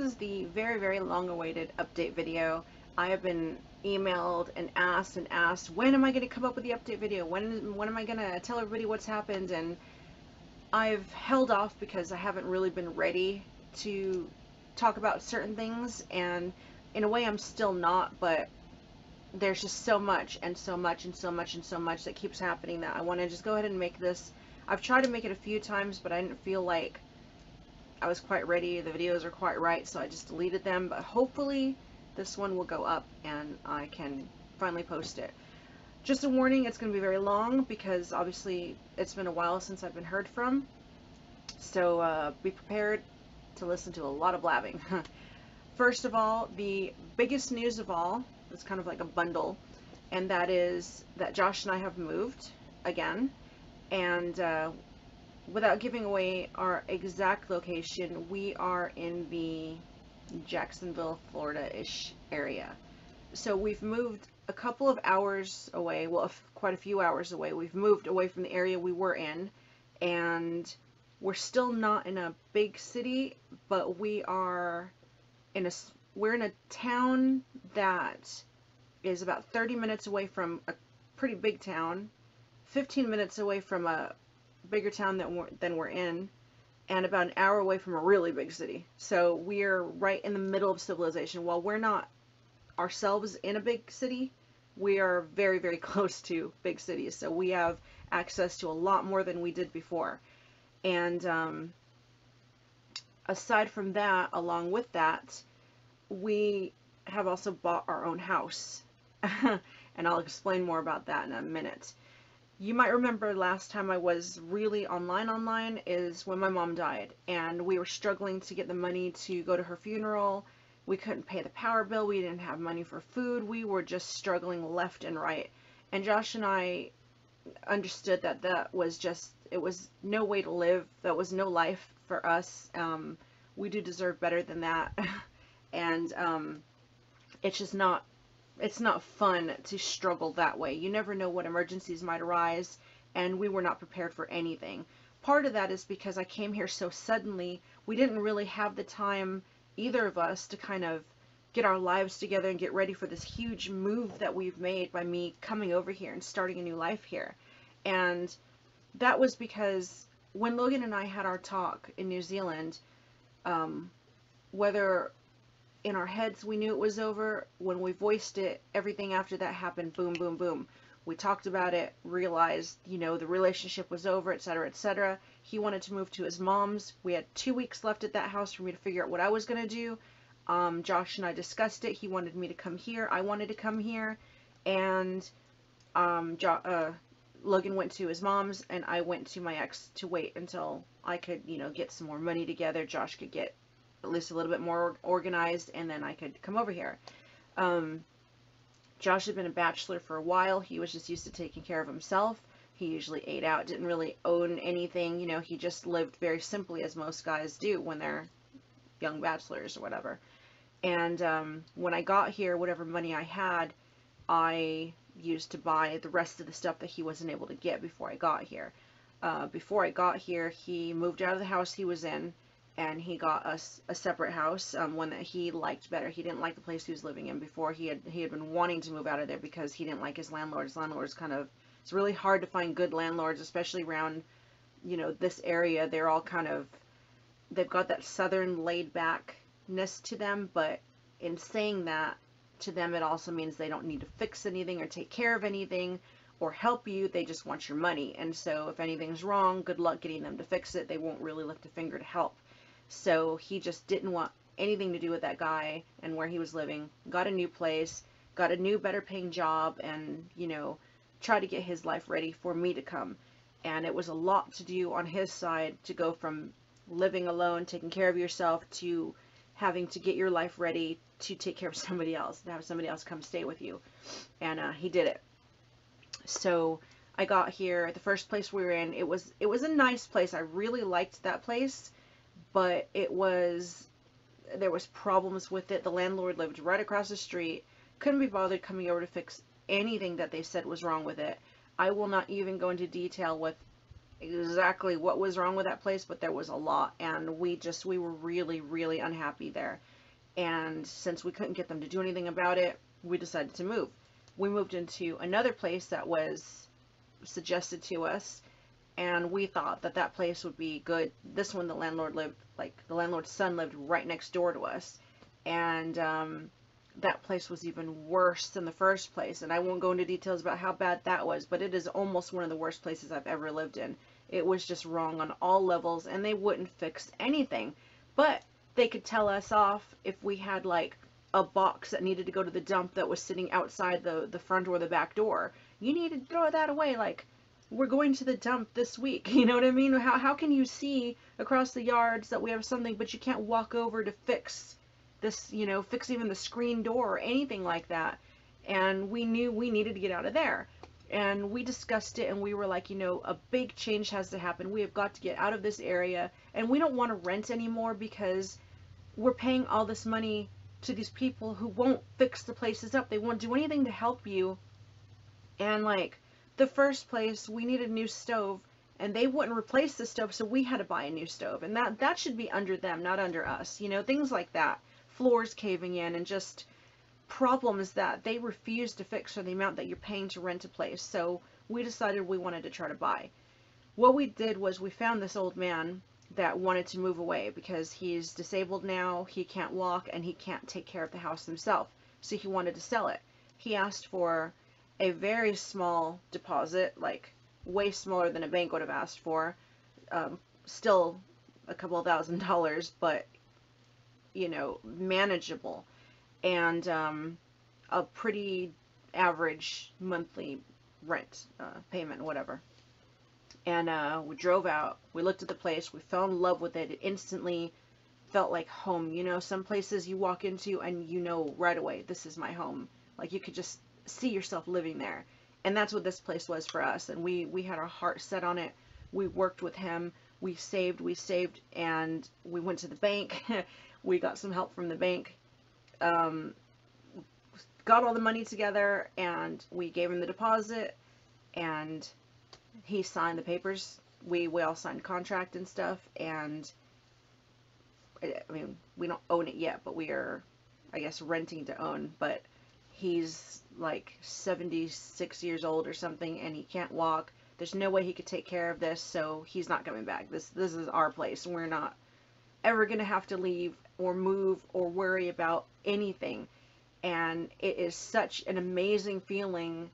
is the very, very long-awaited update video. I have been emailed and asked and asked, when am I going to come up with the update video? When, when am I going to tell everybody what's happened? And I've held off because I haven't really been ready to talk about certain things. And in a way, I'm still not, but there's just so much and so much and so much and so much that keeps happening that I want to just go ahead and make this. I've tried to make it a few times, but I didn't feel like I was quite ready. The videos are quite right, so I just deleted them. But hopefully this one will go up and I can finally post it. Just a warning, it's going to be very long because obviously it's been a while since I've been heard from. So uh, be prepared to listen to a lot of blabbing. First of all, the biggest news of all, it's kind of like a bundle, and that is that Josh and I have moved again. And uh, without giving away our exact location, we are in the Jacksonville, Florida-ish area. So we've moved a couple of hours away, well, quite a few hours away. We've moved away from the area we were in, and we're still not in a big city, but we are in a, we're in a town that is about 30 minutes away from a pretty big town, 15 minutes away from a bigger town than we're, than we're in, and about an hour away from a really big city. So we're right in the middle of civilization. While we're not ourselves in a big city, we are very, very close to big cities. So we have access to a lot more than we did before. And um, aside from that, along with that, we have also bought our own house. and I'll explain more about that in a minute. You might remember last time I was really online online is when my mom died and we were struggling to get the money to go to her funeral. We couldn't pay the power bill. We didn't have money for food. We were just struggling left and right. And Josh and I understood that that was just, it was no way to live. That was no life for us. Um, we do deserve better than that. and um, it's just not it's not fun to struggle that way. You never know what emergencies might arise, and we were not prepared for anything. Part of that is because I came here so suddenly, we didn't really have the time, either of us, to kind of get our lives together and get ready for this huge move that we've made by me coming over here and starting a new life here. And that was because when Logan and I had our talk in New Zealand, um, whether in our heads we knew it was over. When we voiced it, everything after that happened boom, boom, boom. We talked about it, realized, you know, the relationship was over, etc., etc. He wanted to move to his mom's. We had two weeks left at that house for me to figure out what I was going to do. Um, Josh and I discussed it. He wanted me to come here. I wanted to come here. And um, jo uh, Logan went to his mom's, and I went to my ex to wait until I could, you know, get some more money together. Josh could get at least a little bit more organized, and then I could come over here. Um, Josh had been a bachelor for a while. He was just used to taking care of himself. He usually ate out, didn't really own anything. You know, he just lived very simply as most guys do when they're young bachelors or whatever. And um, when I got here, whatever money I had, I used to buy the rest of the stuff that he wasn't able to get before I got here. Uh, before I got here, he moved out of the house he was in and he got us a, separate house, um, one that he liked better. He didn't like the place he was living in before. He had he had been wanting to move out of there because he didn't like his landlord. His landlord's kind of it's really hard to find good landlords, especially around you know this area. They're all kind of they've got that southern laid backness to them, but in saying that to them it also means they don't need to fix anything or take care of anything or help you, they just want your money. And so if anything's wrong, good luck getting them to fix it. They won't really lift a finger to help. So he just didn't want anything to do with that guy and where he was living. Got a new place, got a new better paying job and, you know, tried to get his life ready for me to come. And it was a lot to do on his side to go from living alone, taking care of yourself, to having to get your life ready to take care of somebody else, to have somebody else come stay with you. And uh, he did it. So I got here, the first place we were in, it was it was a nice place. I really liked that place but it was there was problems with it. The landlord lived right across the street. Couldn't be bothered coming over to fix anything that they said was wrong with it. I will not even go into detail with exactly what was wrong with that place, but there was a lot, and we just we were really really unhappy there. And since we couldn't get them to do anything about it, we decided to move. We moved into another place that was suggested to us, and we thought that that place would be good. This one, the landlord lived like the landlord's son lived right next door to us, and um, that place was even worse than the first place. And I won't go into details about how bad that was, but it is almost one of the worst places I've ever lived in. It was just wrong on all levels, and they wouldn't fix anything. But they could tell us off if we had like a box that needed to go to the dump that was sitting outside the, the front or the back door. You need to throw that away. Like, we're going to the dump this week. You know what I mean? How, how can you see across the yards that we have something, but you can't walk over to fix this, you know, fix even the screen door or anything like that? And we knew we needed to get out of there. And we discussed it and we were like, you know, a big change has to happen. We have got to get out of this area and we don't want to rent anymore because we're paying all this money to these people who won't fix the places up. They won't do anything to help you. And like the first place, we needed a new stove and they wouldn't replace the stove, so we had to buy a new stove. And that that should be under them, not under us. You know, things like that. Floors caving in and just problems that they refuse to fix for the amount that you're paying to rent a place. So we decided we wanted to try to buy. What we did was we found this old man that wanted to move away because he's disabled now, he can't walk, and he can't take care of the house himself. So he wanted to sell it. He asked for a very small deposit, like way smaller than a bank would have asked for. Um, still a couple thousand dollars, but you know, manageable. And um, a pretty average monthly rent uh, payment, whatever and uh, we drove out. We looked at the place. We fell in love with it. It instantly felt like home. You know, some places you walk into and you know right away, this is my home. Like you could just see yourself living there. And that's what this place was for us. And we, we had our heart set on it. We worked with him. We saved, we saved, and we went to the bank. we got some help from the bank. Um, got all the money together and we gave him the deposit and he signed the papers. We we all signed contract and stuff, and I mean we don't own it yet, but we are, I guess, renting to own. But he's like 76 years old or something, and he can't walk. There's no way he could take care of this, so he's not coming back. This this is our place, we're not ever gonna have to leave or move or worry about anything. And it is such an amazing feeling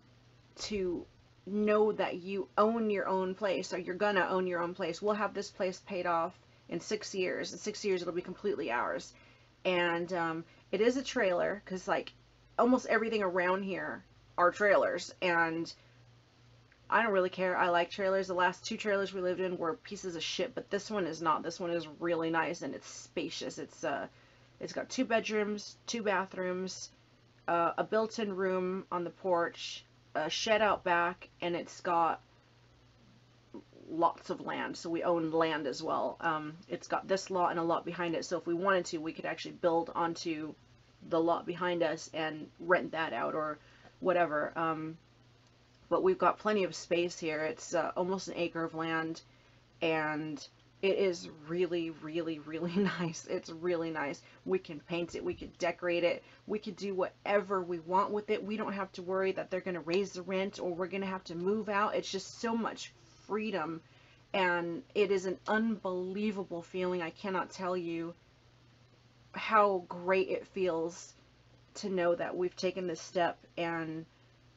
to know that you own your own place or you're gonna own your own place. We'll have this place paid off in six years. In six years, it'll be completely ours. And um, it is a trailer because like almost everything around here are trailers. And I don't really care. I like trailers. The last two trailers we lived in were pieces of shit, but this one is not. This one is really nice and it's spacious. It's uh, it's got two bedrooms, two bathrooms, uh, a built-in room on the porch, a shed out back, and it's got lots of land. So we own land as well. Um, it's got this lot and a lot behind it. So if we wanted to, we could actually build onto the lot behind us and rent that out or whatever. Um, but we've got plenty of space here. It's uh, almost an acre of land, and it is really, really, really nice. It's really nice. We can paint it, we could decorate it, we could do whatever we want with it. We don't have to worry that they're going to raise the rent or we're going to have to move out. It's just so much freedom and it is an unbelievable feeling. I cannot tell you how great it feels to know that we've taken this step and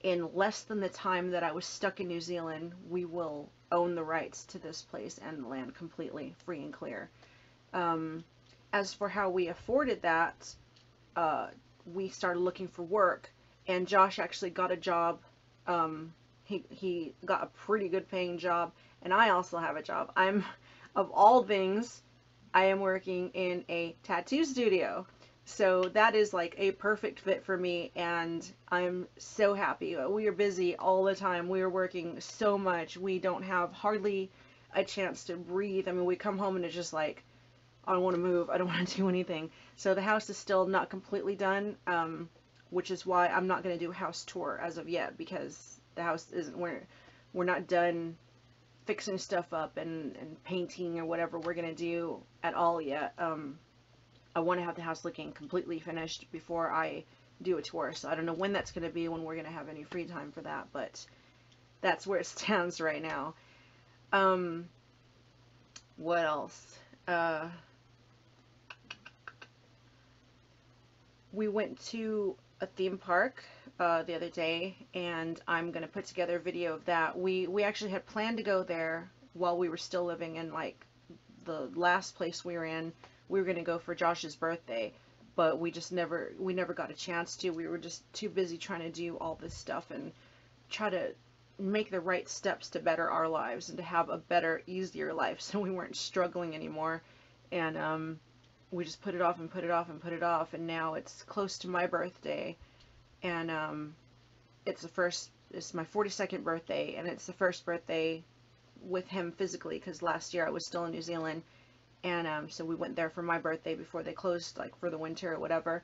in less than the time that I was stuck in New Zealand, we will own the rights to this place and the land completely, free and clear. Um, as for how we afforded that, uh, we started looking for work, and Josh actually got a job. Um, he, he got a pretty good paying job, and I also have a job. I'm, of all things, I am working in a tattoo studio. So that is like a perfect fit for me and I'm so happy. We are busy all the time. We are working so much. We don't have hardly a chance to breathe. I mean, we come home and it's just like, I don't want to move. I don't want to do anything. So the house is still not completely done, um, which is why I'm not going to do a house tour as of yet because the house isn't, we're, we're not done fixing stuff up and, and painting or whatever we're gonna do at all yet. Um, I want to have the house looking completely finished before I do a tour. So I don't know when that's gonna be, when we're gonna have any free time for that, but that's where it stands right now. Um, what else? Uh, we went to a theme park uh, the other day, and I'm gonna put together a video of that. We we actually had planned to go there while we were still living in like the last place we were in. We were gonna go for Josh's birthday, but we just never we never got a chance to. We were just too busy trying to do all this stuff and try to make the right steps to better our lives and to have a better, easier life, so we weren't struggling anymore. And um, we just put it off and put it off and put it off, and now it's close to my birthday and um, it's the first. It's my 42nd birthday, and it's the first birthday with him physically because last year I was still in New Zealand, and um, so we went there for my birthday before they closed, like for the winter or whatever,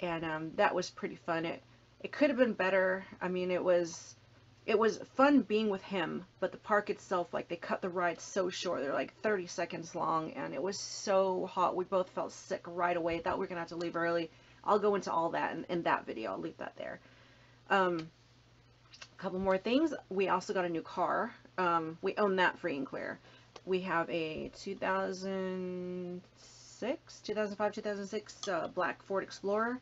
and um, that was pretty fun. It it could have been better. I mean, it was it was fun being with him, but the park itself, like they cut the rides so short. They're like 30 seconds long, and it was so hot. We both felt sick right away. Thought we were gonna have to leave early. I'll go into all that in, in that video. I'll leave that there. Um, a couple more things. We also got a new car. Um, we own that free and clear. We have a 2006, 2005, 2006 uh, black Ford Explorer,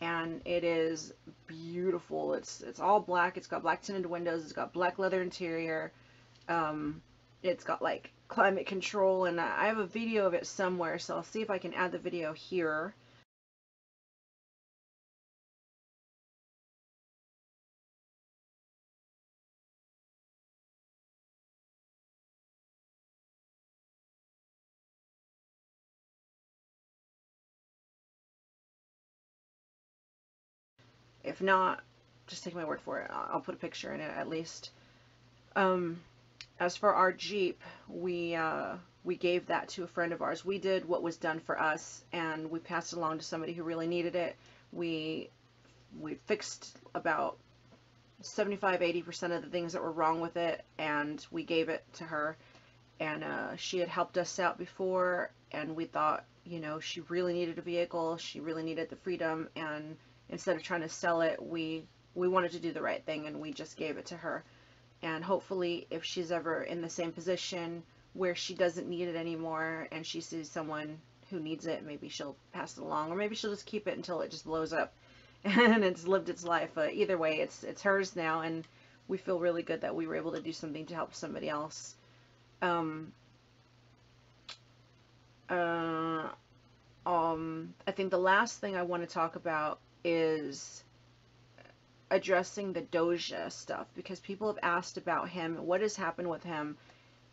and it is beautiful. It's it's all black. It's got black tinted windows. It's got black leather interior. Um, it's got like climate control, and I have a video of it somewhere, so I'll see if I can add the video here. If not, just take my word for it. I'll put a picture in it at least. Um, as for our Jeep, we uh, we gave that to a friend of ours. We did what was done for us, and we passed it along to somebody who really needed it. We we fixed about 75-80% of the things that were wrong with it, and we gave it to her. And uh, she had helped us out before, and we thought, you know, she really needed a vehicle. She really needed the freedom, and instead of trying to sell it, we we wanted to do the right thing and we just gave it to her. And hopefully, if she's ever in the same position where she doesn't need it anymore and she sees someone who needs it, maybe she'll pass it along, or maybe she'll just keep it until it just blows up and it's lived its life. But either way, it's it's hers now, and we feel really good that we were able to do something to help somebody else. Um, uh, um, I think the last thing I want to talk about is addressing the Doja stuff because people have asked about him, what has happened with him,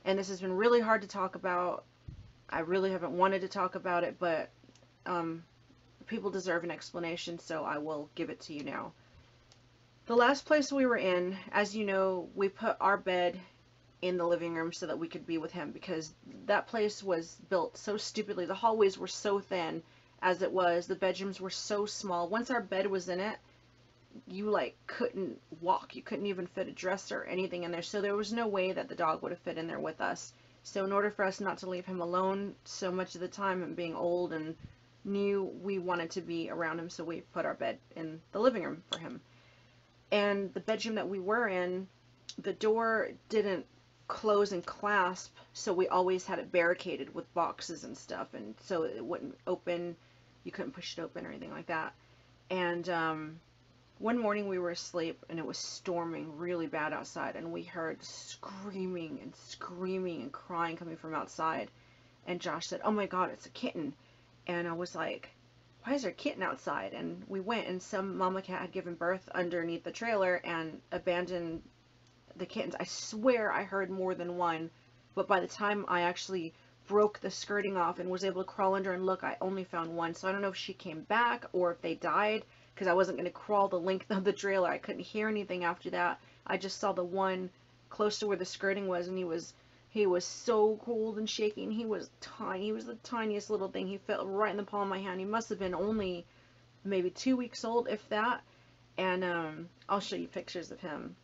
and this has been really hard to talk about. I really haven't wanted to talk about it, but um, people deserve an explanation, so I will give it to you now. The last place we were in, as you know, we put our bed in the living room so that we could be with him because that place was built so stupidly. The hallways were so thin as it was. The bedrooms were so small. Once our bed was in it, you like couldn't walk. You couldn't even fit a dresser or anything in there. So there was no way that the dog would have fit in there with us. So in order for us not to leave him alone so much of the time and being old and new, we wanted to be around him. So we put our bed in the living room for him. And the bedroom that we were in, the door didn't close and clasp. So we always had it barricaded with boxes and stuff. And so it wouldn't open you couldn't push it open or anything like that. And um, one morning we were asleep and it was storming really bad outside and we heard screaming and screaming and crying coming from outside. And Josh said, oh my god, it's a kitten. And I was like, why is there a kitten outside? And we went and some mama cat had given birth underneath the trailer and abandoned the kittens. I swear I heard more than one, but by the time I actually broke the skirting off and was able to crawl under and look, I only found one. So I don't know if she came back or if they died because I wasn't going to crawl the length of the trailer. I couldn't hear anything after that. I just saw the one close to where the skirting was and he was he was so cold and shaking. He was tiny. He was the tiniest little thing. He felt right in the palm of my hand. He must have been only maybe two weeks old, if that. And um, I'll show you pictures of him.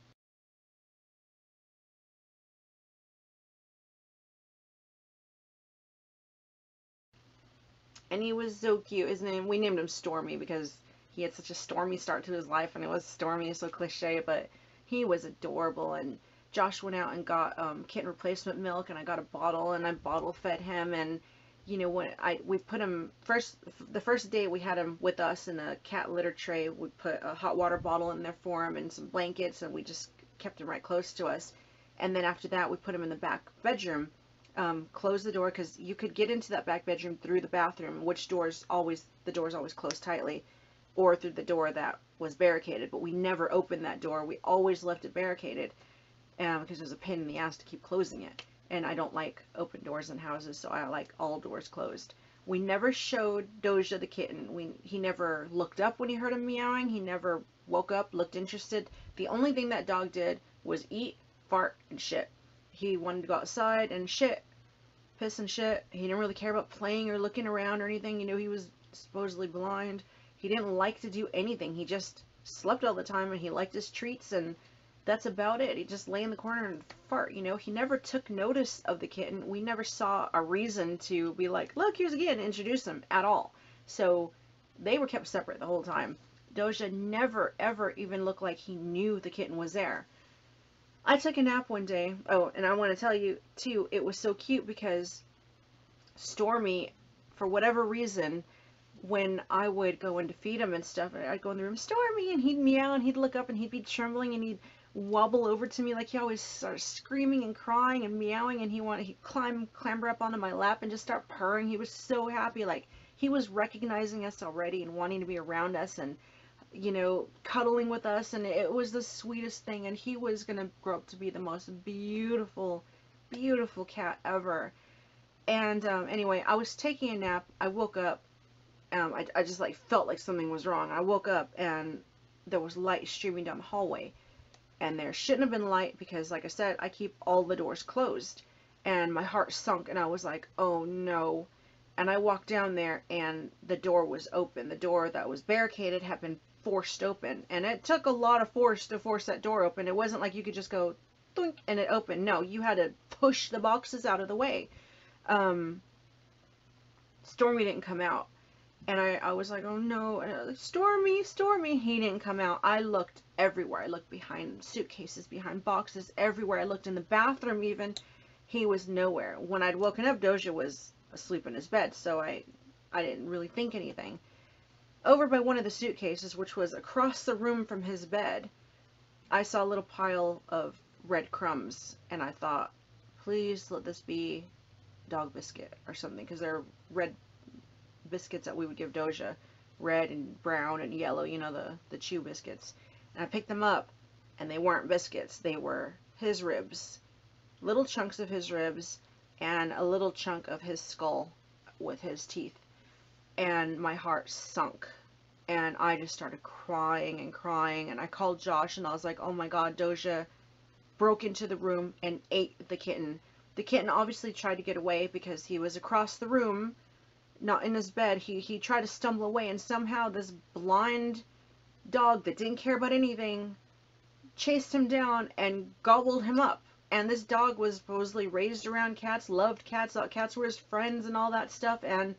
And he was so cute. His name, we named him Stormy because he had such a stormy start to his life, and it was stormy, so cliche, but he was adorable. And Josh went out and got um, kitten replacement milk, and I got a bottle, and I bottle fed him, and you know when I we put him first the first day we had him with us in a cat litter tray. We put a hot water bottle in there for him and some blankets, and we just kept him right close to us. And then after that, we put him in the back bedroom um, close the door because you could get into that back bedroom through the bathroom, which doors always the doors always closed tightly, or through the door that was barricaded. But we never opened that door. We always left it barricaded um, because it was a pain in the ass to keep closing it. And I don't like open doors in houses, so I like all doors closed. We never showed Doja the kitten. We he never looked up when he heard him meowing. He never woke up, looked interested. The only thing that dog did was eat, fart, and shit. He wanted to go outside and shit piss and shit. He didn't really care about playing or looking around or anything. You know, he was supposedly blind. He didn't like to do anything. He just slept all the time and he liked his treats and that's about it. He just lay in the corner and fart, you know. He never took notice of the kitten. We never saw a reason to be like, look, here's a kitten, introduce him at all. So they were kept separate the whole time. Doja never, ever even looked like he knew the kitten was there. I took a nap one day. Oh, and I want to tell you too, it was so cute because Stormy, for whatever reason, when I would go in to feed him and stuff, I'd go in the room, Stormy, and he'd meow and he'd look up and he'd be trembling and he'd wobble over to me like he always starts screaming and crying and meowing and he wanted he'd climb clamber up onto my lap and just start purring. He was so happy, like he was recognizing us already and wanting to be around us and you know, cuddling with us, and it was the sweetest thing. And he was gonna grow up to be the most beautiful, beautiful cat ever. And um, anyway, I was taking a nap. I woke up. Um, I, I just like felt like something was wrong. I woke up and there was light streaming down the hallway, and there shouldn't have been light because, like I said, I keep all the doors closed. And my heart sunk, and I was like, "Oh no!" And I walked down there, and the door was open. The door that was barricaded had been forced open. And it took a lot of force to force that door open. It wasn't like you could just go thunk and it opened. No, you had to push the boxes out of the way. Um, Stormy didn't come out. And I, I was like, oh no, like, Stormy, Stormy. He didn't come out. I looked everywhere. I looked behind suitcases, behind boxes, everywhere. I looked in the bathroom even. He was nowhere. When I'd woken up, Doja was asleep in his bed, so I, I didn't really think anything. Over by one of the suitcases, which was across the room from his bed, I saw a little pile of red crumbs, and I thought, please let this be dog biscuit or something, because they're red biscuits that we would give Doja, red and brown and yellow, you know, the, the chew biscuits. And I picked them up, and they weren't biscuits, they were his ribs, little chunks of his ribs, and a little chunk of his skull with his teeth and my heart sunk. And I just started crying and crying and I called Josh and I was like oh my god Doja broke into the room and ate the kitten. The kitten obviously tried to get away because he was across the room not in his bed. He he tried to stumble away and somehow this blind dog that didn't care about anything chased him down and gobbled him up. And this dog was supposedly raised around cats loved cats thought cats were his friends and all that stuff and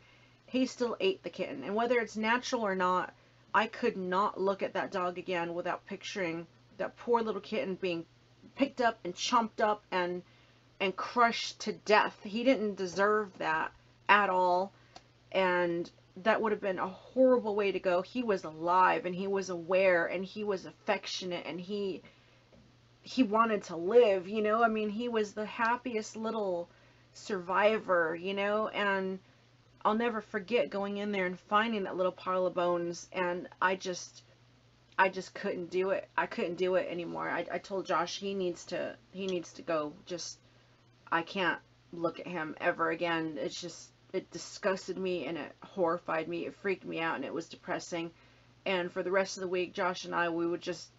he still ate the kitten. And whether it's natural or not, I could not look at that dog again without picturing that poor little kitten being picked up and chomped up and and crushed to death. He didn't deserve that at all. And that would have been a horrible way to go. He was alive and he was aware and he was affectionate and he he wanted to live, you know? I mean, he was the happiest little survivor, you know? And I'll never forget going in there and finding that little pile of bones and I just I just couldn't do it. I couldn't do it anymore. I, I told Josh he needs to he needs to go. Just I can't look at him ever again. It's just it disgusted me and it horrified me. It freaked me out and it was depressing. And for the rest of the week, Josh and I we would just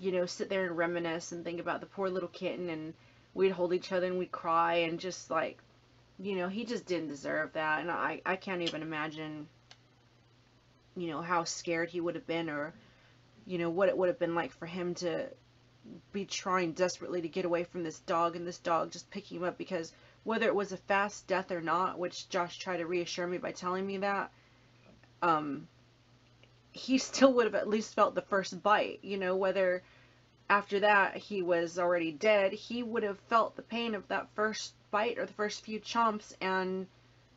you know sit there and reminisce and think about the poor little kitten and we'd hold each other and we'd cry and just like you know, he just didn't deserve that. And I, I can't even imagine, you know, how scared he would have been or, you know, what it would have been like for him to be trying desperately to get away from this dog and this dog just picking him up because whether it was a fast death or not, which Josh tried to reassure me by telling me that, um, he still would have at least felt the first bite. You know, whether after that he was already dead, he would have felt the pain of that first bite or the first few chomps, and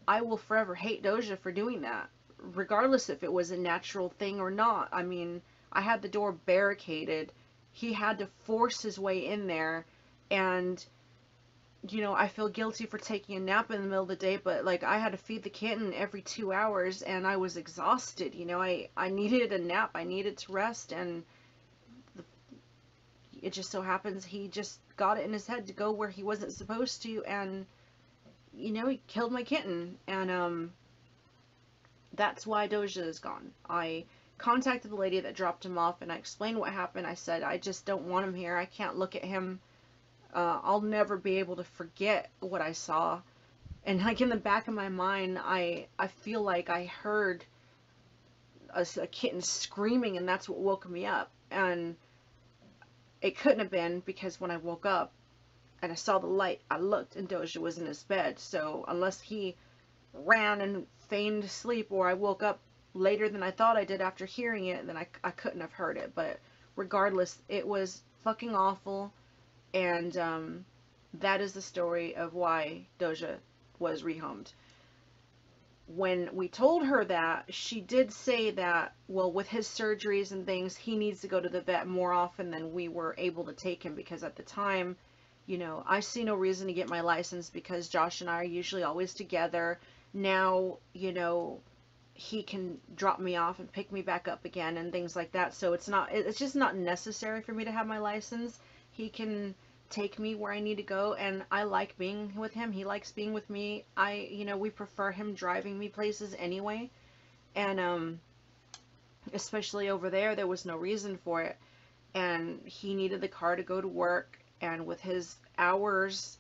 I will forever hate Doja for doing that, regardless if it was a natural thing or not. I mean, I had the door barricaded. He had to force his way in there, and you know, I feel guilty for taking a nap in the middle of the day, but like I had to feed the kitten every two hours and I was exhausted. You know, I, I needed a nap, I needed to rest, and it just so happens he just got it in his head to go where he wasn't supposed to, and you know, he killed my kitten, and um, that's why Doja is gone. I contacted the lady that dropped him off and I explained what happened. I said, I just don't want him here. I can't look at him uh, I'll never be able to forget what I saw. And like in the back of my mind, I I feel like I heard a, a kitten screaming, and that's what woke me up. And it couldn't have been because when I woke up and I saw the light, I looked and Doja was in his bed. So unless he ran and feigned sleep, or I woke up later than I thought I did after hearing it, then I, I couldn't have heard it. But regardless, it was fucking awful. And um, that is the story of why Doja was rehomed. When we told her that, she did say that, well, with his surgeries and things, he needs to go to the vet more often than we were able to take him because at the time, you know, I see no reason to get my license because Josh and I are usually always together. Now, you know, he can drop me off and pick me back up again and things like that. So it's not, it's just not necessary for me to have my license he can take me where I need to go and I like being with him. He likes being with me. I, you know, we prefer him driving me places anyway. And um especially over there there was no reason for it. And he needed the car to go to work and with his hours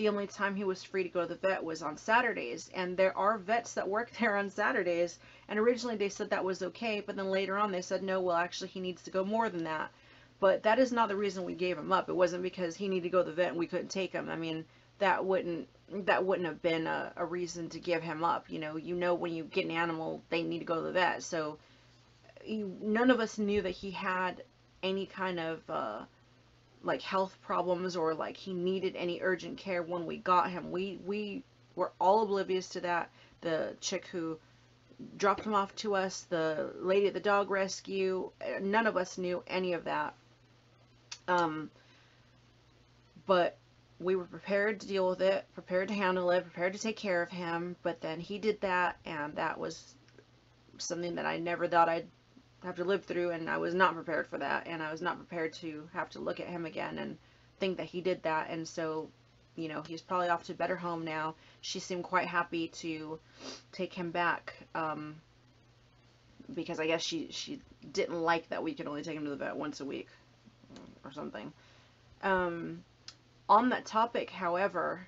the only time he was free to go to the vet was on Saturdays. And there are vets that work there on Saturdays. And originally they said that was okay, but then later on they said, no, well, actually, he needs to go more than that. But that is not the reason we gave him up. It wasn't because he needed to go to the vet and we couldn't take him. I mean, that wouldn't that wouldn't have been a, a reason to give him up. You know, you know when you get an animal, they need to go to the vet. So you, none of us knew that he had any kind of uh, like health problems or like he needed any urgent care when we got him. We we were all oblivious to that. The chick who dropped him off to us, the lady at the dog rescue, none of us knew any of that. Um, but we were prepared to deal with it, prepared to handle it, prepared to take care of him. But then he did that, and that was something that I never thought I'd have to live through, and I was not prepared for that, and I was not prepared to have to look at him again and think that he did that. And so, you know, he's probably off to a better home now. She seemed quite happy to take him back. Um, because I guess she she didn't like that we could only take him to the vet once a week or something. Um, on that topic, however,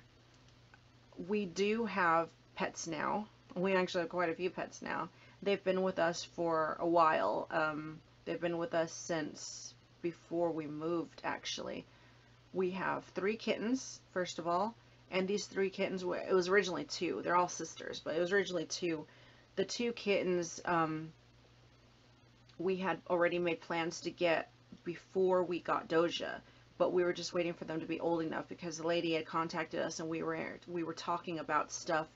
we do have pets now. We actually have quite a few pets now. They've been with us for a while. Um, they've been with us since before we moved, actually. We have three kittens, first of all, and these three kittens, were, it was originally two. They're all sisters, but it was originally two. The two kittens, um, we had already made plans to get before we got Doja, but we were just waiting for them to be old enough because the lady had contacted us and we were we were talking about stuff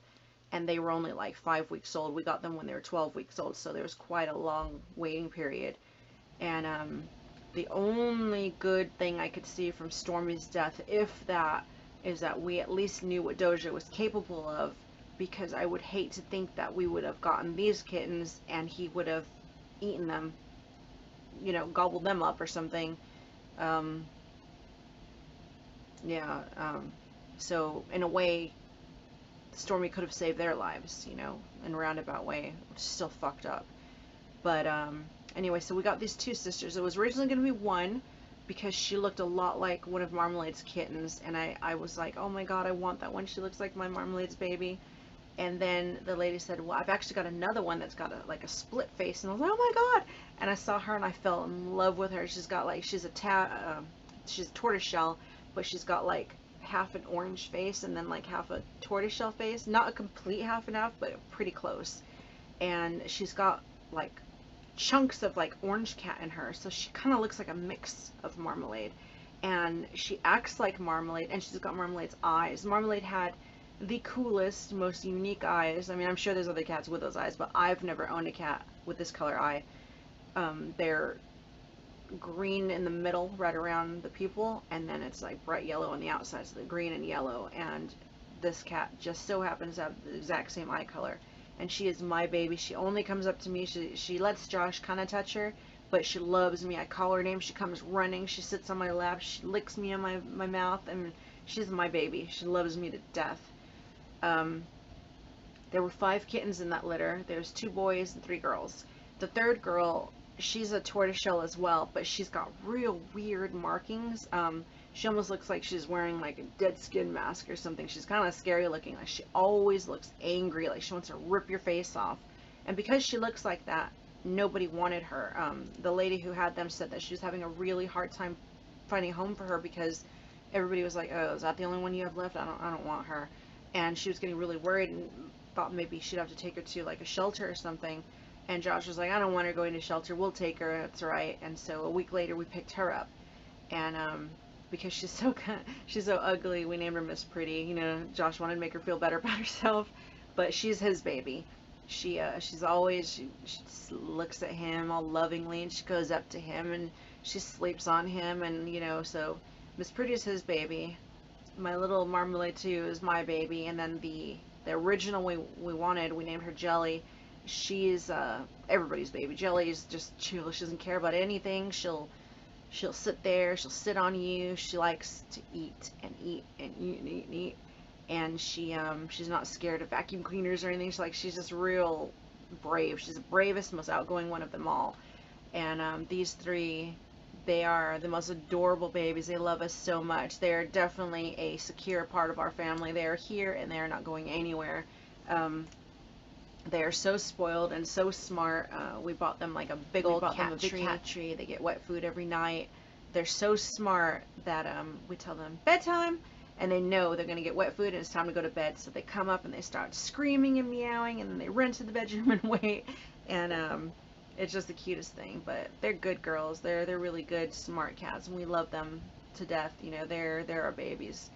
and they were only like five weeks old. We got them when they were 12 weeks old, so there was quite a long waiting period. And um, the only good thing I could see from Stormy's death, if that, is that we at least knew what Doja was capable of because I would hate to think that we would have gotten these kittens and he would have eaten them you know, gobbled them up or something. Um, yeah, um, so in a way, Stormy could have saved their lives, you know, in a roundabout way, which is still fucked up. But um, anyway, so we got these two sisters. It was originally going to be one because she looked a lot like one of Marmalade's kittens, and I, I was like, oh my god, I want that one. She looks like my Marmalade's baby. And then the lady said, well, I've actually got another one that's got a, like a split face. And I was like, oh my God. And I saw her and I fell in love with her. She's got like, she's a ta uh, she's a tortoise shell, but she's got like half an orange face and then like half a tortoiseshell face. Not a complete half and half, but pretty close. And she's got like chunks of like orange cat in her, so she kind of looks like a mix of Marmalade. And she acts like Marmalade, and she's got Marmalade's eyes. Marmalade had the coolest, most unique eyes. I mean, I'm sure there's other cats with those eyes, but I've never owned a cat with this color eye. Um, they're green in the middle, right around the pupil, and then it's like bright yellow on the outside, so the green and yellow. And this cat just so happens to have the exact same eye color. And she is my baby. She only comes up to me. She, she lets Josh kind of touch her, but she loves me. I call her name. She comes running. She sits on my lap. She licks me on my, my mouth, and she's my baby. She loves me to death. Um, there were five kittens in that litter. There's two boys and three girls. The third girl she's a tortoiseshell as well, but she's got real weird markings. Um, she almost looks like she's wearing like a dead skin mask or something. She's kind of scary looking. Like she always looks angry, like she wants to rip your face off. And because she looks like that, nobody wanted her. Um, the lady who had them said that she was having a really hard time finding a home for her because everybody was like, "Oh, is that the only one you have left? I don't, I don't want her." And she was getting really worried and thought maybe she'd have to take her to like a shelter or something. And Josh was like, I don't want her going to shelter. We'll take her. That's right. And so a week later, we picked her up. And um, because she's so she's so ugly, we named her Miss Pretty. You know, Josh wanted to make her feel better about herself, but she's his baby. She uh, she's always she, she looks at him all lovingly, and she goes up to him and she sleeps on him, and you know, so Miss Pretty is his baby. My little Marmalade too is my baby, and then the the original we we wanted, we named her Jelly she's uh, everybody's baby. Jelly is just chill. She doesn't care about anything. She'll she'll sit there. She'll sit on you. She likes to eat and eat and eat and eat and eat. And she um she's not scared of vacuum cleaners or anything. She's like she's just real brave. She's the bravest, most outgoing one of them all. And um, these three, they are the most adorable babies. They love us so much. They are definitely a secure part of our family. They are here and they are not going anywhere. Um, they are so spoiled and so smart. Uh, we bought them like a big old cat, a big tree. cat tree. They get wet food every night. They're so smart that um, we tell them bedtime, and they know they're going to get wet food and it's time to go to bed. So they come up and they start screaming and meowing, and then they run to the bedroom and wait. And um, it's just the cutest thing. But they're good girls. They're they're really good, smart cats, and we love them to death. You know, they're they're our babies.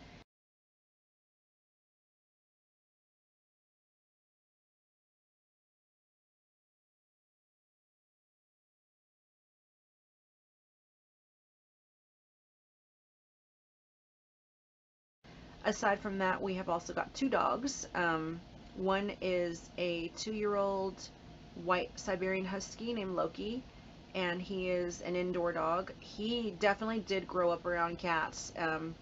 aside from that, we have also got two dogs. Um, one is a two-year-old white Siberian Husky named Loki, and he is an indoor dog. He definitely did grow up around cats. Um,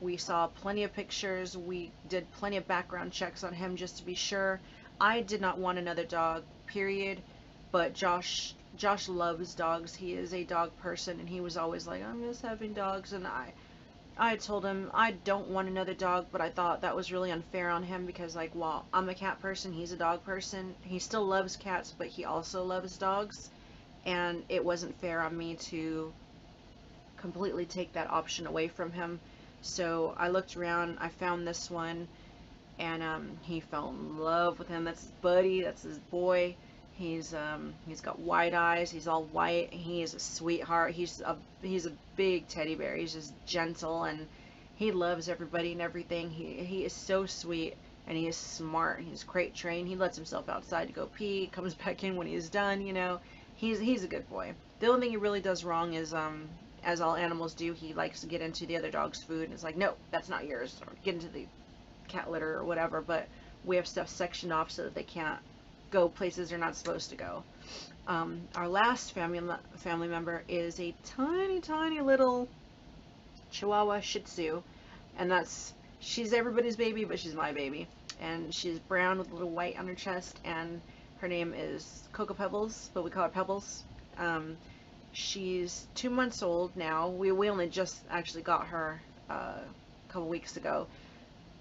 we saw plenty of pictures. We did plenty of background checks on him just to be sure. I did not want another dog, period. But Josh, Josh loves dogs. He is a dog person, and he was always like, "I miss having dogs," and I I told him I don't want another dog, but I thought that was really unfair on him because, like, while I'm a cat person, he's a dog person. He still loves cats, but he also loves dogs, and it wasn't fair on me to completely take that option away from him. So I looked around, I found this one, and um, he fell in love with him. That's his buddy, that's his boy. He's um he's got white eyes. He's all white. He is a sweetheart. He's a he's a big teddy bear. He's just gentle and he loves everybody and everything. He he is so sweet and he is smart. He's crate trained. He lets himself outside to go pee. Comes back in when he's done. You know, he's he's a good boy. The only thing he really does wrong is um as all animals do, he likes to get into the other dog's food and it's like, no, that's not yours, or get into the cat litter or whatever. But we have stuff sectioned off so that they can't go places they're not supposed to go. Um, our last family family member is a tiny, tiny little Chihuahua Shih Tzu, and that's she's everybody's baby, but she's my baby. And she's brown with a little white on her chest, and her name is Cocoa Pebbles, but we call her Pebbles. Um, she's two months old now. We we only just actually got her uh, a couple weeks ago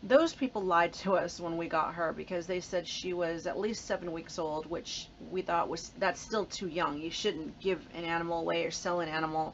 those people lied to us when we got her because they said she was at least seven weeks old, which we thought was that's still too young. You shouldn't give an animal away or sell an animal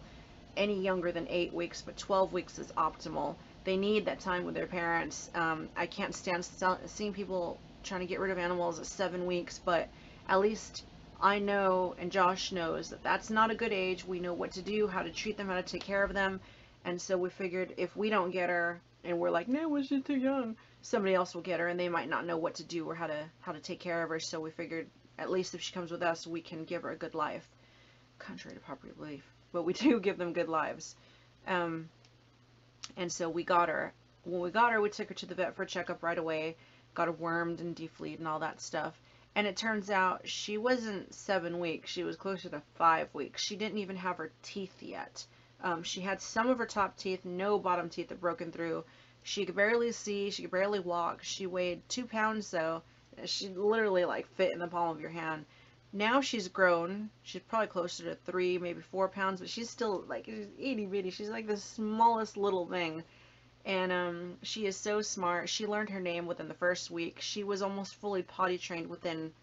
any younger than eight weeks, but 12 weeks is optimal. they need that time with their parents. Um, I can't stand seeing people trying to get rid of animals at seven weeks, but at least I know and Josh knows that that's not a good age. We know what to do, how to treat them, how to take care of them. And so we figured if we don't get her and we're like, no, she's too young, somebody else will get her and they might not know what to do or how to how to take care of her. So we figured at least if she comes with us, we can give her a good life. Contrary to popular belief, but we do give them good lives. Um, and so we got her. When we got her, we took her to the vet for a checkup right away. Got her wormed and defleed and all that stuff. And it turns out she wasn't seven weeks. She was closer to five weeks. She didn't even have her teeth yet. Um, she had some of her top teeth, no bottom teeth that broken through. She could barely see. She could barely walk. She weighed two pounds though. She literally like fit in the palm of your hand. Now she's grown. She's probably closer to three, maybe four pounds, but she's still like itty bitty. She's like the smallest little thing and um, she is so smart. She learned her name within the first week. She was almost fully potty trained within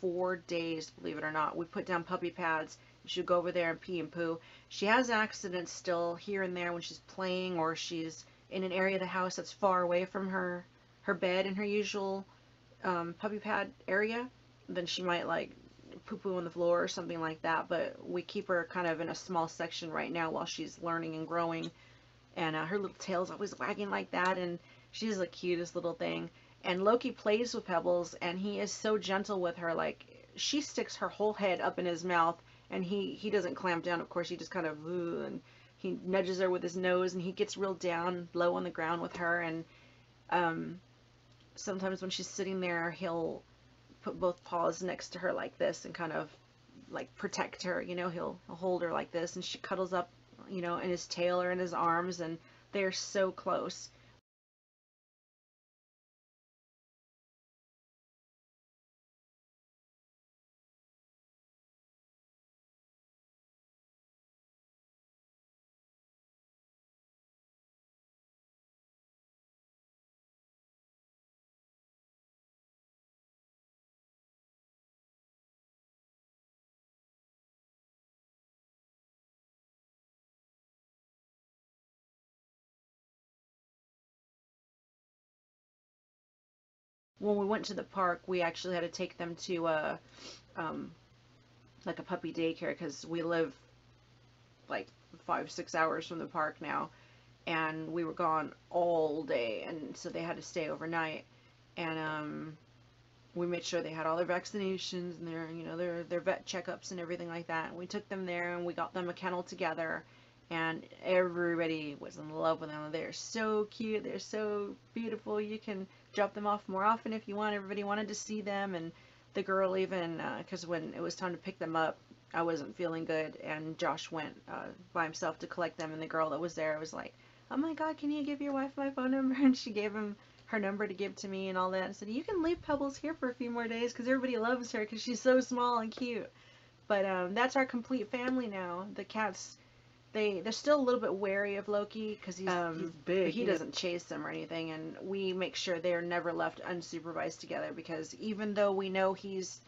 four days, believe it or not. We put down puppy pads. She would go over there and pee and poo. She has accidents still here and there when she's playing or she's in an area of the house that's far away from her her bed and her usual um, puppy pad area. Then she might like poo poo on the floor or something like that. But we keep her kind of in a small section right now while she's learning and growing and uh, her little tail's always wagging like that, and she's the cutest little thing. And Loki plays with Pebbles, and he is so gentle with her. Like she sticks her whole head up in his mouth, and he he doesn't clamp down. Of course, he just kind of and he nudges her with his nose, and he gets real down low on the ground with her. And um, sometimes when she's sitting there, he'll put both paws next to her like this and kind of like protect her. You know, he'll, he'll hold her like this, and she cuddles up you know, in his tail or in his arms, and they're so close. When we went to the park, we actually had to take them to a, um, like a puppy daycare because we live like five, six hours from the park now. And we were gone all day, and so they had to stay overnight. And um, we made sure they had all their vaccinations and their, you know, their their vet checkups and everything like that. And we took them there, and we got them a kennel together and everybody was in love with them. They're so cute. They're so beautiful. You can drop them off more often if you want. Everybody wanted to see them, and the girl even, because uh, when it was time to pick them up, I wasn't feeling good, and Josh went uh, by himself to collect them, and the girl that was there was like, oh my god, can you give your wife my phone number? And she gave him her number to give to me and all that, and said, you can leave Pebbles here for a few more days, because everybody loves her, because she's so small and cute. But um, that's our complete family now. The cats they they're still a little bit wary of Loki because he's, um, he's big. He doesn't chase them or anything, and we make sure they're never left unsupervised together because even though we know he's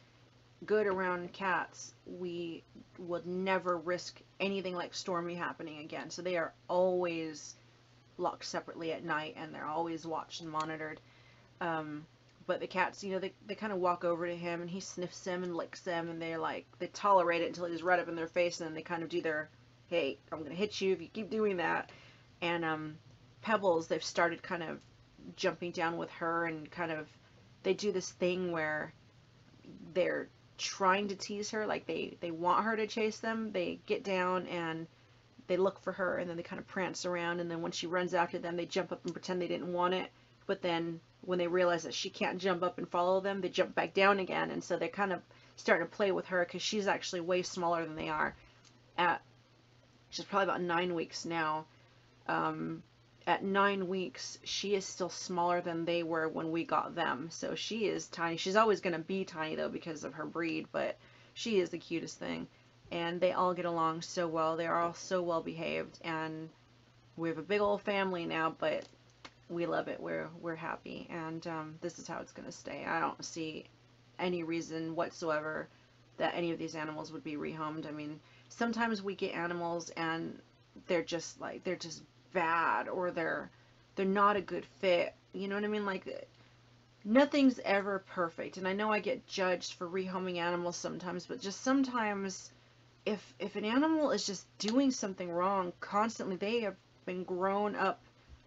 good around cats, we would never risk anything like Stormy happening again. So they are always locked separately at night, and they're always watched and monitored. Um, but the cats, you know, they, they kind of walk over to him and he sniffs them and licks them and they're like, they tolerate it until he's right up in their face and then they kind of do their hey, I'm going to hit you if you keep doing that. And um, Pebbles, they've started kind of jumping down with her and kind of, they do this thing where they're trying to tease her, like they, they want her to chase them. They get down and they look for her and then they kind of prance around and then when she runs after them, they jump up and pretend they didn't want it. But then when they realize that she can't jump up and follow them, they jump back down again. And so they're kind of starting to play with her because she's actually way smaller than they are. At she's probably about nine weeks now. Um, at nine weeks, she is still smaller than they were when we got them. So she is tiny. She's always going to be tiny though because of her breed, but she is the cutest thing. And they all get along so well. They are all so well behaved and we have a big old family now, but we love it. We're, we're happy and um, this is how it's going to stay. I don't see any reason whatsoever that any of these animals would be rehomed. I mean, sometimes we get animals and they're just like they're just bad or they're they're not a good fit. You know what I mean? Like nothing's ever perfect. And I know I get judged for rehoming animals sometimes, but just sometimes if if an animal is just doing something wrong constantly, they have been grown up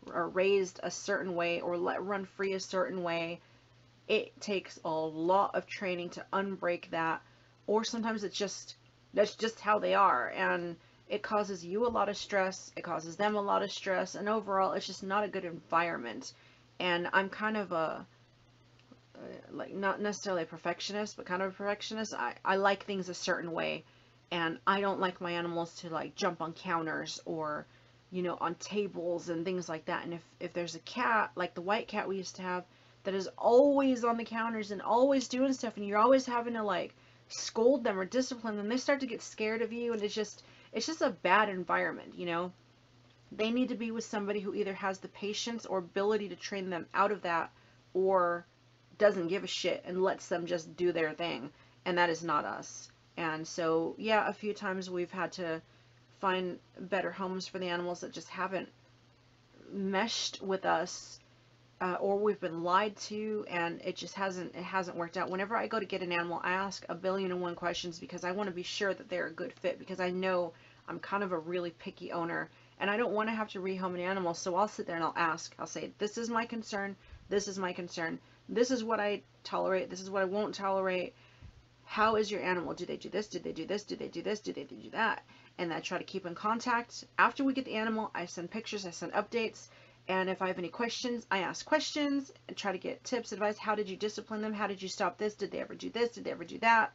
or raised a certain way or let run free a certain way, it takes a lot of training to unbreak that. Or sometimes it's just that's just how they are and it causes you a lot of stress, it causes them a lot of stress, and overall it's just not a good environment. And I'm kind of a uh, like not necessarily a perfectionist, but kind of a perfectionist. I, I like things a certain way and I don't like my animals to like jump on counters or you know on tables and things like that and if if there's a cat like the white cat we used to have that is always on the counters and always doing stuff and you're always having to like scold them or discipline them they start to get scared of you and it's just it's just a bad environment you know? They need to be with somebody who either has the patience or ability to train them out of that or doesn't give a shit and lets them just do their thing and that is not us. And so, yeah, a few times we've had to find better homes for the animals that just haven't meshed with us uh, or we've been lied to and it just hasn't it hasn't worked out whenever i go to get an animal i ask a billion and one questions because i want to be sure that they're a good fit because i know i'm kind of a really picky owner and i don't want to have to rehome an animal so i'll sit there and i'll ask i'll say this is my concern this is my concern this is what i tolerate this is what i won't tolerate how is your animal? Do they do this? Did they do this? Do they do this? Do they do that? And I try to keep in contact. After we get the animal, I send pictures, I send updates. And if I have any questions, I ask questions and try to get tips, advice. How did you discipline them? How did you stop this? Did they ever do this? Did they ever do that?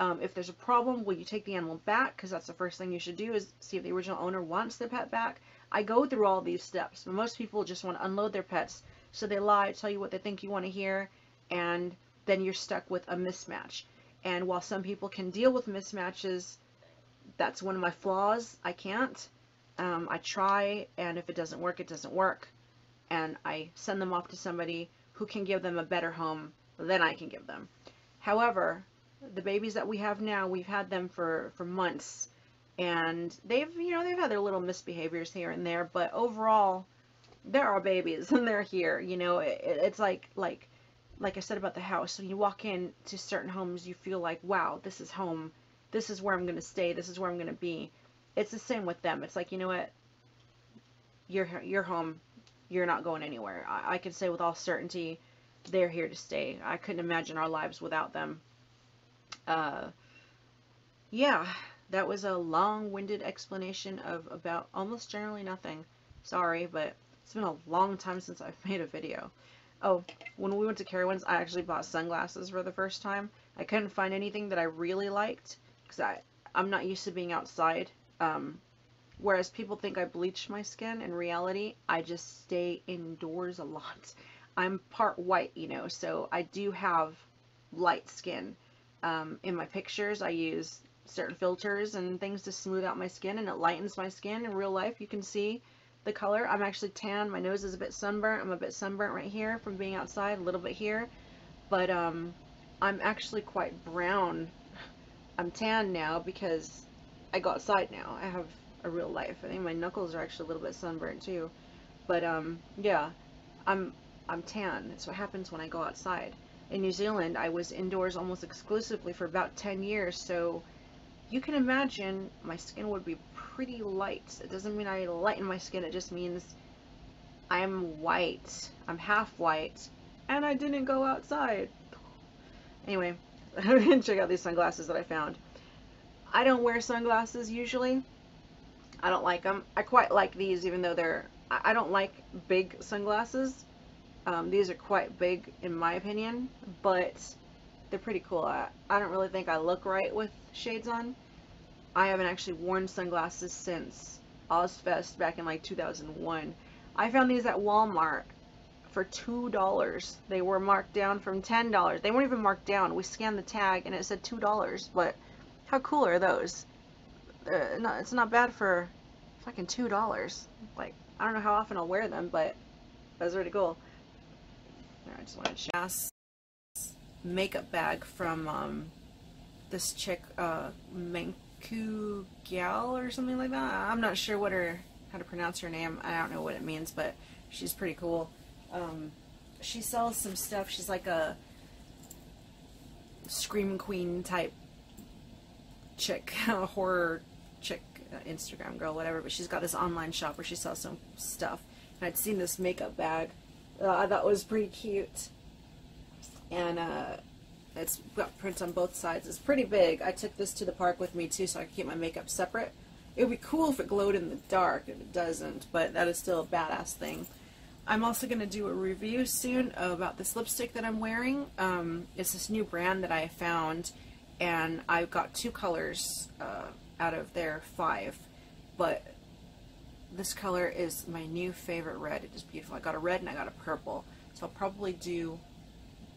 Um, if there's a problem, will you take the animal back? Because that's the first thing you should do is see if the original owner wants their pet back. I go through all these steps. But most people just want to unload their pets. So they lie, tell you what they think you want to hear, and then you're stuck with a mismatch. And while some people can deal with mismatches, that's one of my flaws. I can't. Um, I try, and if it doesn't work, it doesn't work. And I send them off to somebody who can give them a better home than I can give them. However, the babies that we have now, we've had them for, for months. And they've, you know, they've had their little misbehaviors here and there, but overall, they're our babies and they're here. You know, it, it's like, like, like I said about the house, when you walk in to certain homes, you feel like, wow, this is home. This is where I'm going to stay. This is where I'm going to be. It's the same with them. It's like, you know what? You're, you're home. You're not going anywhere. I, I can say with all certainty, they're here to stay. I couldn't imagine our lives without them. Uh, yeah, that was a long-winded explanation of about almost generally nothing. Sorry, but it's been a long time since I've made a video. Oh, when we went to Carowinds, I actually bought sunglasses for the first time. I couldn't find anything that I really liked because I'm not used to being outside. Um, whereas people think I bleach my skin, in reality, I just stay indoors a lot. I'm part white, you know, so I do have light skin. Um, in my pictures, I use certain filters and things to smooth out my skin, and it lightens my skin. In real life, you can see the color. I'm actually tan. My nose is a bit sunburnt. I'm a bit sunburnt right here from being outside, a little bit here. But um, I'm actually quite brown. I'm tan now because I go outside now. I have a real life. I think my knuckles are actually a little bit sunburnt too. But um, yeah, I'm I'm tan. That's what happens when I go outside. In New Zealand, I was indoors almost exclusively for about 10 years, so you can imagine my skin would be pretty light. It doesn't mean I lighten my skin, it just means I'm white. I'm half white. And I didn't go outside. Anyway, check out these sunglasses that I found. I don't wear sunglasses usually. I don't like them. I quite like these even though they're... I don't like big sunglasses. Um, these are quite big in my opinion, but they're pretty cool. I, I don't really think I look right with shades on. I haven't actually worn sunglasses since Ozzfest back in like 2001. I found these at Walmart for $2. They were marked down from $10. They weren't even marked down. We scanned the tag and it said $2, but how cool are those? Uh, no, it's not bad for fucking $2. Like, I don't know how often I'll wear them, but that's really cool. I just wanted to show makeup bag from um, this chick, uh, Manku Gal or something like that. I'm not sure what her how to pronounce her name. I don't know what it means, but she's pretty cool. Um, she sells some stuff. She's like a scream queen type chick, horror chick, uh, Instagram girl, whatever. But she's got this online shop where she sells some stuff. And I'd seen this makeup bag uh, I thought was pretty cute. And uh, it's got prints on both sides. It's pretty big. I took this to the park with me too so I could keep my makeup separate. It would be cool if it glowed in the dark, and it doesn't, but that is still a badass thing. I'm also going to do a review soon about this lipstick that I'm wearing. Um, it's this new brand that I found, and I've got two colors uh, out of their five, but this color is my new favorite red. It is beautiful. I got a red and I got a purple, so I'll probably do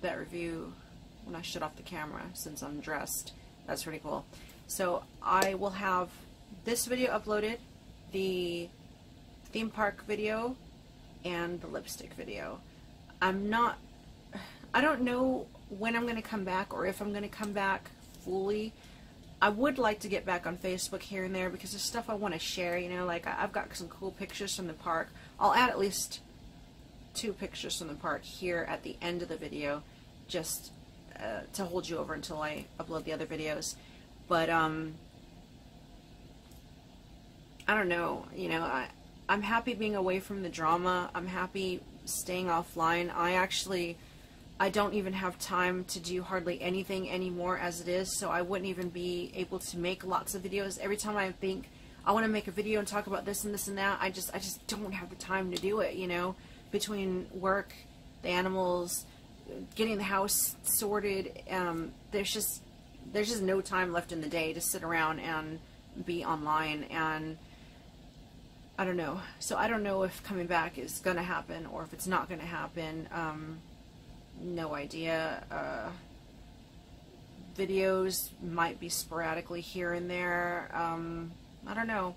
that review when I shut off the camera since I'm dressed. That's pretty cool. So I will have this video uploaded, the theme park video, and the lipstick video. I'm not, I don't know when I'm going to come back or if I'm going to come back fully. I would like to get back on Facebook here and there because there's stuff I want to share, you know, like I've got some cool pictures from the park. I'll add at least two pictures from the park here at the end of the video just uh, to hold you over until I upload the other videos. But, um, I don't know, you know, I, I'm happy being away from the drama. I'm happy staying offline. I actually, I don't even have time to do hardly anything anymore as it is, so I wouldn't even be able to make lots of videos. Every time I think I want to make a video and talk about this and this and that, I just, I just don't have the time to do it, you know, between work, the animals, getting the house sorted, um, there's just, there's just no time left in the day to sit around and be online and I don't know. So I don't know if coming back is going to happen or if it's not going to happen. Um, no idea. Uh, videos might be sporadically here and there. Um, I don't know.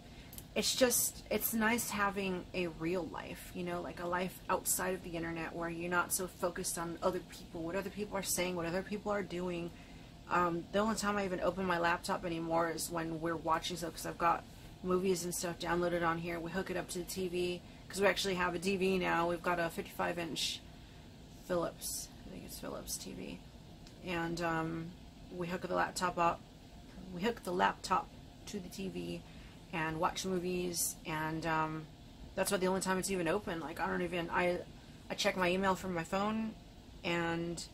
It's just, it's nice having a real life, you know, like a life outside of the internet where you're not so focused on other people, what other people are saying, what other people are doing. Um, the only time I even open my laptop anymore is when we're watching stuff because I've got movies and stuff downloaded on here. We hook it up to the TV because we actually have a TV now. We've got a 55 inch Philips, Think it's Philips TV, and um, we hook the laptop up. We hook the laptop to the TV and watch movies, and um, that's about the only time it's even open. Like I don't even I I check my email from my phone, and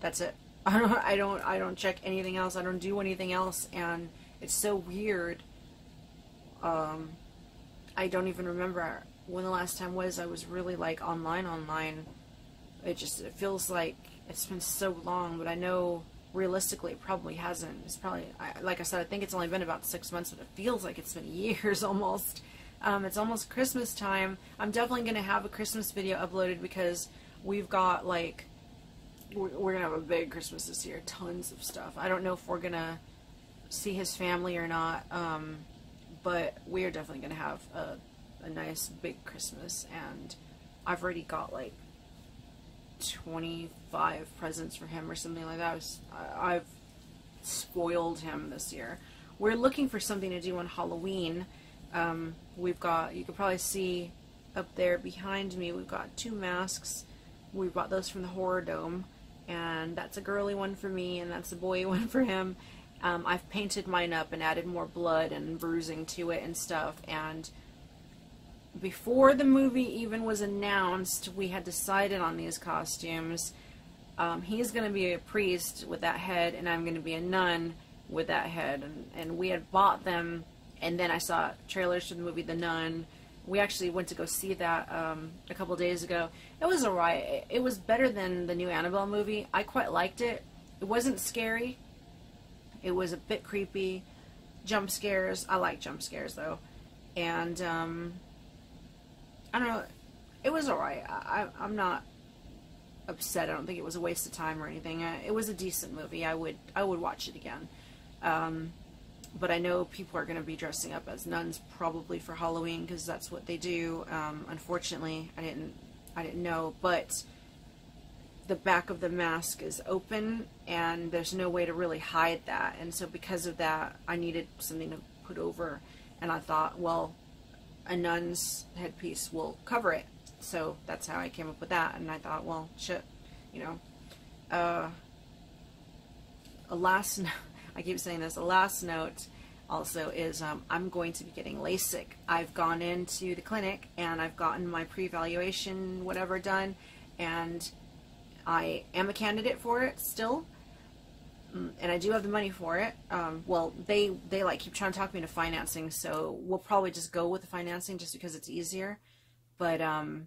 that's it. I don't I don't I don't check anything else. I don't do anything else, and it's so weird um, I don't even remember when the last time was I was really like online online. It just it feels like it's been so long, but I know realistically it probably hasn't. It's probably I, like I said, I think it's only been about six months, but it feels like it's been years almost. Um, it's almost Christmas time. I'm definitely gonna have a Christmas video uploaded because we've got like we're, we're gonna have a big Christmas this year, tons of stuff. I don't know if we're gonna see his family or not. Um, but we are definitely going to have a, a nice big Christmas, and I've already got like 25 presents for him or something like that. I was, I've spoiled him this year. We're looking for something to do on Halloween. Um, we've got, you can probably see up there behind me, we've got two masks. We bought those from the Horror Dome, and that's a girly one for me, and that's a boy one for him. Um, I've painted mine up and added more blood and bruising to it and stuff. And before the movie even was announced, we had decided on these costumes. Um, he's going to be a priest with that head, and I'm going to be a nun with that head. And, and we had bought them, and then I saw trailers for the movie The Nun. We actually went to go see that um, a couple days ago. It was alright. It was better than the new Annabelle movie. I quite liked it. It wasn't scary. It was a bit creepy. Jump scares. I like jump scares though. And um, I don't know. It was alright. I, I, am not upset. I don't think it was a waste of time or anything. It was a decent movie. I would I would watch it again. Um, but I know people are going to be dressing up as nuns probably for Halloween because that's what they do. Um, unfortunately, I didn't I didn't know, but the back of the mask is open and there's no way to really hide that. And so because of that, I needed something to put over. And I thought, well, a nun's headpiece will cover it. So that's how I came up with that. And I thought, well, shit, you know. Uh, a last, I keep saying this, a last note also is um, I'm going to be getting LASIK. I've gone into the clinic and I've gotten my pre-evaluation, whatever done, and I am a candidate for it still. Mm, and I do have the money for it. Um, well, they they like keep trying to talk me into financing, so we'll probably just go with the financing just because it's easier. But um,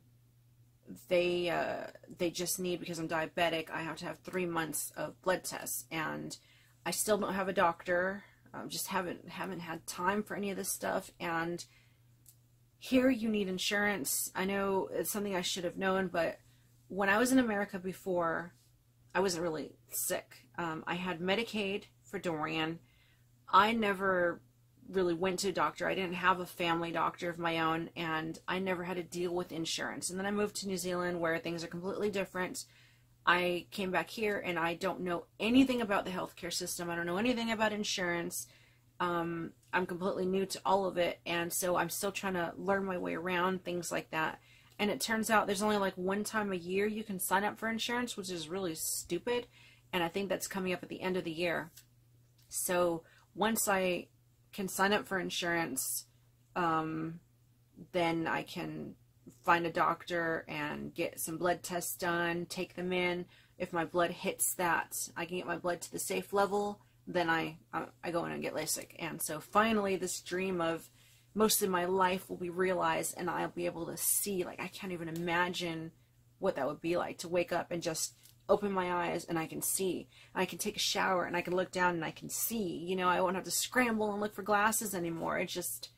they uh, they just need because I'm diabetic. I have to have three months of blood tests, and I still don't have a doctor. Um, just haven't haven't had time for any of this stuff. And here you need insurance. I know it's something I should have known, but when I was in America before, I wasn't really sick. Um, I had Medicaid for Dorian. I never really went to a doctor. I didn't have a family doctor of my own, and I never had to deal with insurance. And then I moved to New Zealand where things are completely different. I came back here and I don't know anything about the healthcare system. I don't know anything about insurance. Um, I'm completely new to all of it, and so I'm still trying to learn my way around things like that. And it turns out there's only like one time a year you can sign up for insurance, which is really stupid. And I think that's coming up at the end of the year. So once I can sign up for insurance, um, then I can find a doctor and get some blood tests done, take them in. If my blood hits that, I can get my blood to the safe level, then I, I go in and get LASIK. And so finally, this dream of most of my life will be realized, and I'll be able to see. Like, I can't even imagine what that would be like to wake up and just open my eyes and I can see. I can take a shower and I can look down and I can see. You know, I won't have to scramble and look for glasses anymore. It's just,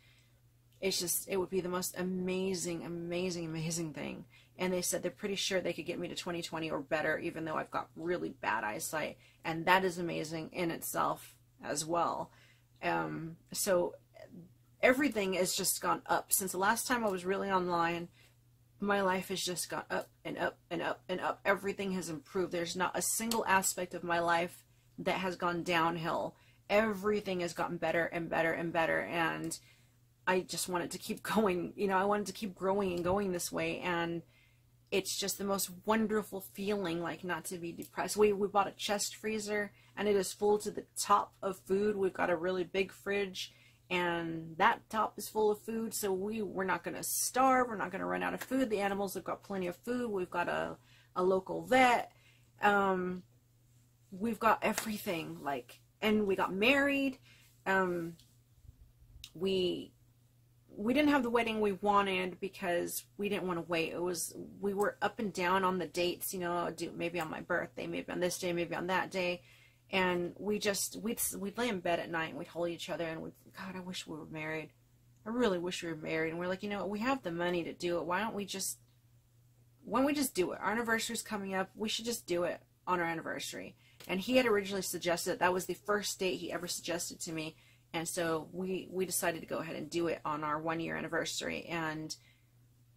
it's just, it would be the most amazing, amazing, amazing thing. And they said they're pretty sure they could get me to 2020 or better, even though I've got really bad eyesight. And that is amazing in itself as well. Um, so everything has just gone up since the last time I was really online my life has just gone up and up and up and up. Everything has improved. There's not a single aspect of my life that has gone downhill. Everything has gotten better and better and better. And I just wanted to keep going. You know, I wanted to keep growing and going this way. And it's just the most wonderful feeling, like not to be depressed. We, we bought a chest freezer and it is full to the top of food. We've got a really big fridge and that top is full of food so we we're not going to starve we're not going to run out of food. The animals have got plenty of food we've got a, a local vet um, we've got everything like and we got married um, we we didn't have the wedding we wanted because we didn't want to wait. It was we were up and down on the dates you know do maybe on my birthday maybe on this day maybe on that day and we just we'd we'd lay in bed at night and we'd hold each other and we'd God, I wish we were married. I really wish we were married. And we're like, you know, what, we have the money to do it. Why don't we just why don't we just do it? Our anniversary's coming up. We should just do it on our anniversary. And he had originally suggested that, that was the first date he ever suggested to me. And so we we decided to go ahead and do it on our one year anniversary. And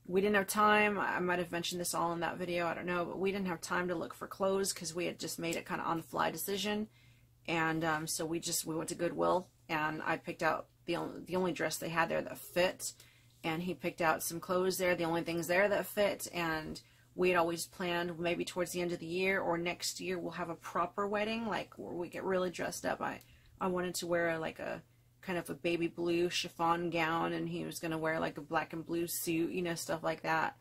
we didn't have time. I might have mentioned this all in that video. I don't know, but we didn't have time to look for clothes because we had just made it kind of on the fly decision, and um, so we just we went to Goodwill and I picked out the only the only dress they had there that fit, and he picked out some clothes there, the only things there that fit, and we had always planned maybe towards the end of the year or next year we'll have a proper wedding, like where we get really dressed up. I I wanted to wear like a kind of a baby blue chiffon gown and he was going to wear like a black and blue suit, you know, stuff like that.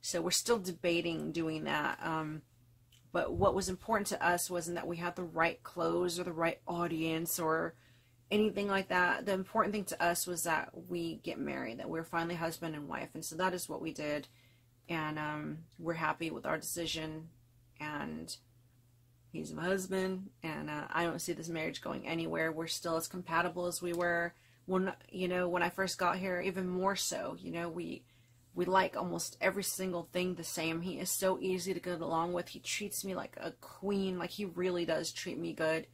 So we're still debating doing that. Um, but what was important to us wasn't that we had the right clothes or the right audience or anything like that. The important thing to us was that we get married, that we're finally husband and wife. And so that is what we did. And um, we're happy with our decision. And He's my husband, and uh, I don't see this marriage going anywhere. We're still as compatible as we were when you know when I first got here. Even more so, you know we we like almost every single thing the same. He is so easy to get along with. He treats me like a queen. Like he really does treat me good.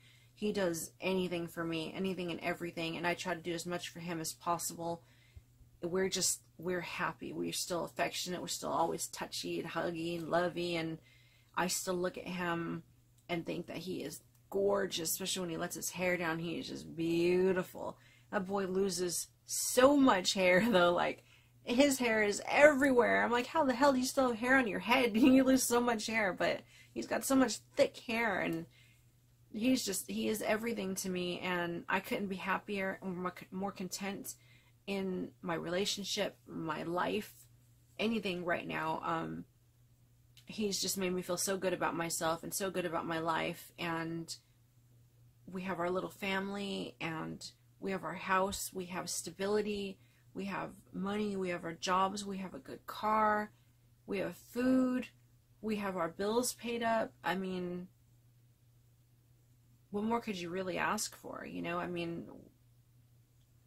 He does anything for me, anything and everything, and I try to do as much for him as possible. We're just we're happy. We're still affectionate. We're still always touchy and huggy and lovey, and I still look at him and think that he is gorgeous, especially when he lets his hair down. He is just beautiful. That boy loses so much hair though, like his hair is everywhere. I'm like, how the hell do you still have hair on your head? you lose so much hair, but he's got so much thick hair and he's just he is everything to me and I couldn't be happier or more content in my relationship, my life, anything right now. Um he's just made me feel so good about myself and so good about my life and we have our little family and we have our house, we have stability, we have money, we have our jobs, we have a good car, we have food, we have our bills paid up. I mean, what more could you really ask for? You know, I mean,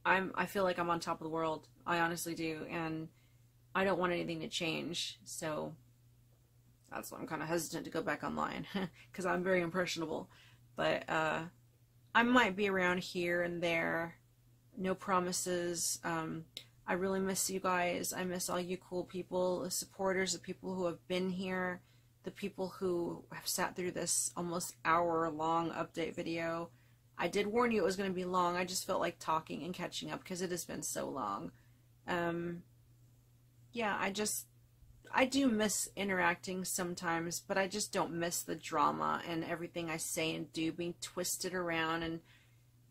I'm I feel like I'm on top of the world. I honestly do, and I don't want anything to change. So that's why I'm kind of hesitant to go back online because I'm very impressionable. But uh, I might be around here and there. No promises. Um, I really miss you guys. I miss all you cool people, supporters, the people who have been here, the people who have sat through this almost hour long update video. I did warn you it was going to be long. I just felt like talking and catching up because it has been so long. Um, yeah, I just I do miss interacting sometimes, but I just don't miss the drama and everything I say and do being twisted around and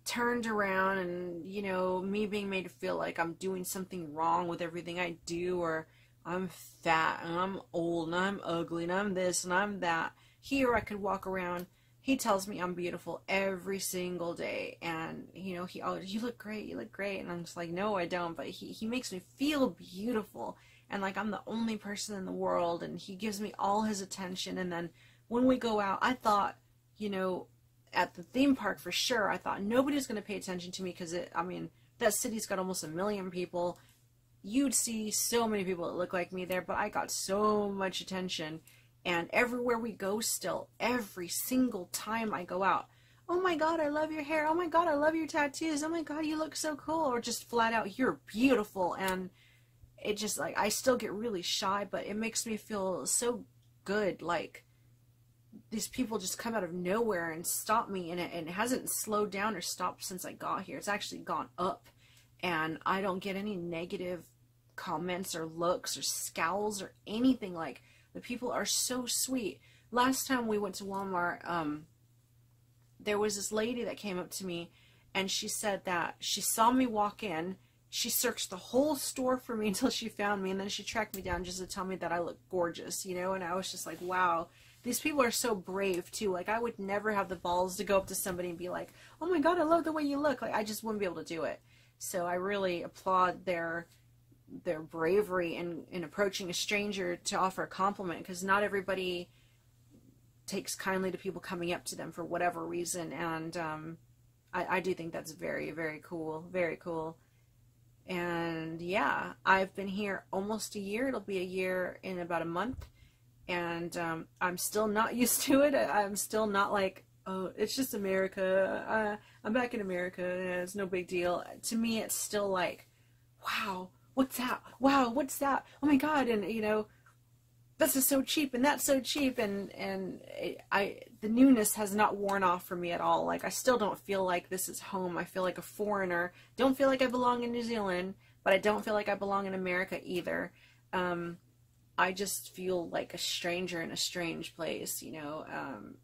turned around and, you know, me being made to feel like I'm doing something wrong with everything I do or I'm fat and I'm old and I'm ugly and I'm this and I'm that. Here I could walk around. He tells me I'm beautiful every single day and, you know, he, oh, you look great, you look great. And I'm just like, no, I don't. But he, he makes me feel beautiful and like I'm the only person in the world and he gives me all his attention and then when we go out I thought you know at the theme park for sure I thought nobody's going to pay attention to me because it I mean that city's got almost a million people you'd see so many people that look like me there but I got so much attention. And everywhere we go still every single time I go out oh my god I love your hair. Oh my god I love your tattoos. Oh my god you look so cool. Or just flat out you're beautiful. And it just like I still get really shy, but it makes me feel so good. Like these people just come out of nowhere and stop me, and it, and it hasn't slowed down or stopped since I got here. It's actually gone up, and I don't get any negative comments or looks or scowls or anything. Like the people are so sweet. Last time we went to Walmart, um, there was this lady that came up to me, and she said that she saw me walk in she searched the whole store for me until she found me and then she tracked me down just to tell me that I look gorgeous, you know, and I was just like, wow, these people are so brave too. Like I would never have the balls to go up to somebody and be like, "Oh my god, I love the way you look." Like I just wouldn't be able to do it. So I really applaud their their bravery in in approaching a stranger to offer a compliment because not everybody takes kindly to people coming up to them for whatever reason and um, I, I do think that's very very cool very cool and yeah, I've been here almost a year. It'll be a year in about a month. And um, I'm still not used to it. I'm still not like, oh, it's just America. Uh, I'm back in America. It's no big deal. To me, it's still like, wow, what's that? Wow, what's that? Oh my God. And, you know, this is so cheap and that's so cheap and and I the newness has not worn off for me at all. Like I still don't feel like this is home. I feel like a foreigner. Don't feel like I belong in New Zealand, but I don't feel like I belong in America either. Um, I just feel like a stranger in a strange place, you know. Um,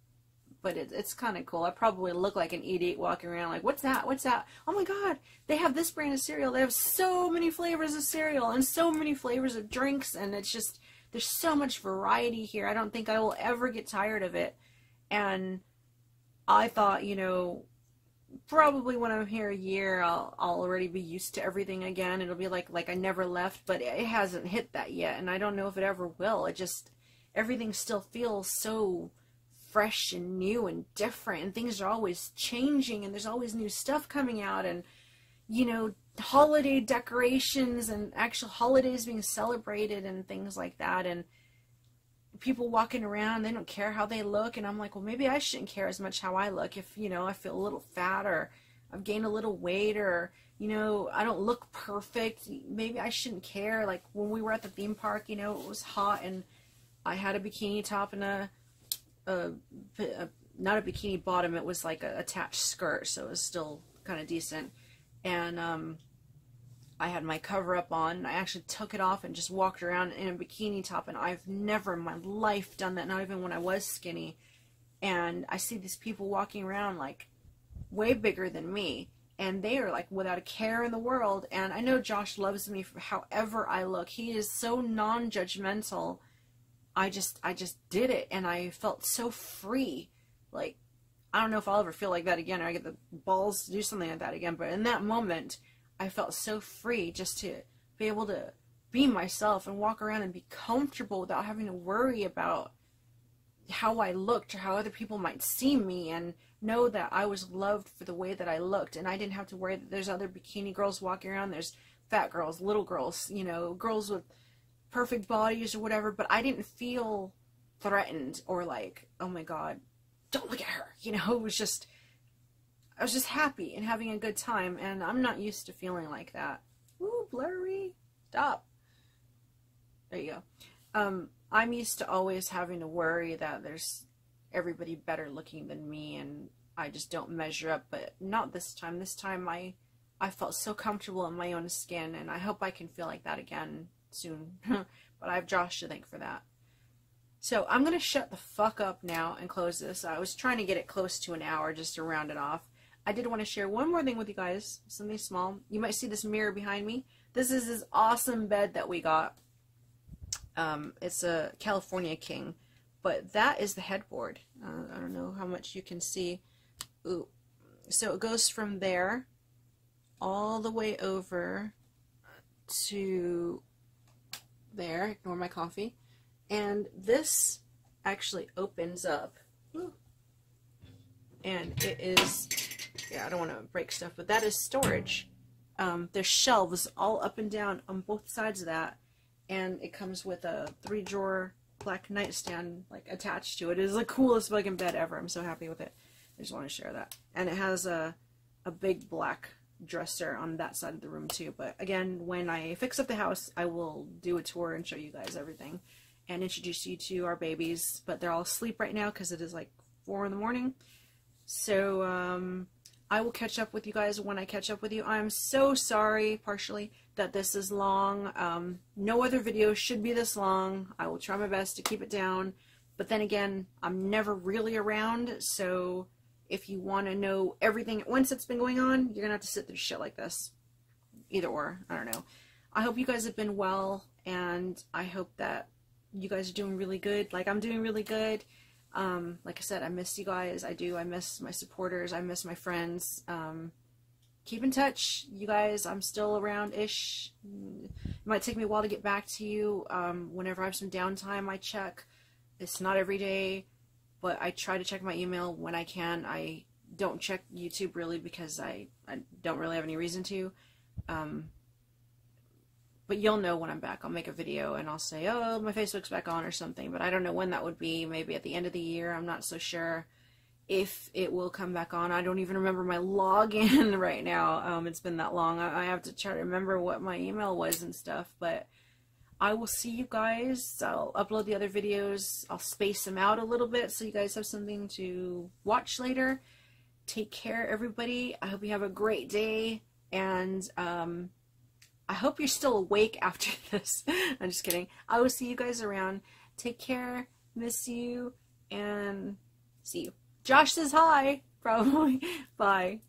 but it, it's kind of cool. I probably look like an idiot walking around like, what's that? What's that? Oh my god, they have this brand of cereal. They have so many flavors of cereal and so many flavors of drinks, and it's just there's so much variety here. I don't think I will ever get tired of it. And I thought, you know, probably when I'm here a year, I'll, I'll already be used to everything again. It'll be like like I never left, but it hasn't hit that yet, and I don't know if it ever will. It just everything still feels so fresh and new and different, and things are always changing, and there's always new stuff coming out, and you know, holiday decorations and actual holidays being celebrated and things like that and people walking around they don't care how they look and i'm like well maybe i shouldn't care as much how i look. If you know i feel a little fat or i've gained a little weight or you know i don't look perfect maybe i shouldn't care. Like when we were at the theme park you know it was hot and i had a bikini top and a, a, a not a bikini bottom it was like a attached skirt so it was still kind of decent and um I had my cover up on. I actually took it off and just walked around in a bikini top. And I've never in my life done that, not even when I was skinny. And I see these people walking around like way bigger than me. And they are like without a care in the world. And I know Josh loves me for however I look. He is so non judgmental. I just, I just did it. And I felt so free. Like, I don't know if I'll ever feel like that again or I get the balls to do something like that again. But in that moment, I felt so free just to be able to be myself and walk around and be comfortable without having to worry about how I looked or how other people might see me and know that I was loved for the way that I looked and I didn't have to worry that there's other bikini girls walking around there's fat girls little girls you know girls with perfect bodies or whatever but I didn't feel threatened or like oh my god don't look at her you know it was just I was just happy and having a good time, and I'm not used to feeling like that. Ooh, blurry. Stop. There you go. Um, I'm used to always having to worry that there's everybody better looking than me, and I just don't measure up. But not this time. This time, I I felt so comfortable in my own skin, and I hope I can feel like that again soon. but I have Josh to thank for that. So I'm gonna shut the fuck up now and close this. I was trying to get it close to an hour just to round it off. I did want to share one more thing with you guys, something small. You might see this mirror behind me. This is this awesome bed that we got. Um, it's a California King, but that is the headboard. Uh, I don't know how much you can see. Ooh. So it goes from there all the way over to there. Ignore my coffee. And this actually opens up. And it is yeah, I don't want to break stuff, but that is storage. Um, there's shelves all up and down on both sides of that, and it comes with a three drawer black nightstand like attached to it. It is the coolest fucking bed ever. I'm so happy with it. I just want to share that. And it has a a big black dresser on that side of the room too. But again, when I fix up the house, I will do a tour and show you guys everything and introduce you to our babies. But they're all asleep right now because it is like four in the morning. So um, I will catch up with you guys when I catch up with you. I'm so sorry, partially, that this is long. Um, no other video should be this long. I will try my best to keep it down. But then again, I'm never really around, so if you want to know everything at once that's been going on, you're going to have to sit through shit like this. Either or, I don't know. I hope you guys have been well, and I hope that you guys are doing really good. Like, I'm doing really good. Um, like I said, I miss you guys. I do. I miss my supporters. I miss my friends. Um, keep in touch, you guys. I'm still around ish. It might take me a while to get back to you. Um, whenever I have some downtime, I check. It's not every day, but I try to check my email when I can. I don't check YouTube really because I, I don't really have any reason to. Um, but you'll know when I'm back. I'll make a video and I'll say, oh, my Facebook's back on or something, but I don't know when that would be. Maybe at the end of the year. I'm not so sure if it will come back on. I don't even remember my login right now. Um, it's been that long. I, I have to try to remember what my email was and stuff, but I will see you guys. I'll upload the other videos. I'll space them out a little bit so you guys have something to watch later. Take care, everybody. I hope you have a great day. And, um, I hope you're still awake after this. I'm just kidding. I will see you guys around. Take care. Miss you. And see you. Josh says hi. Probably. Bye.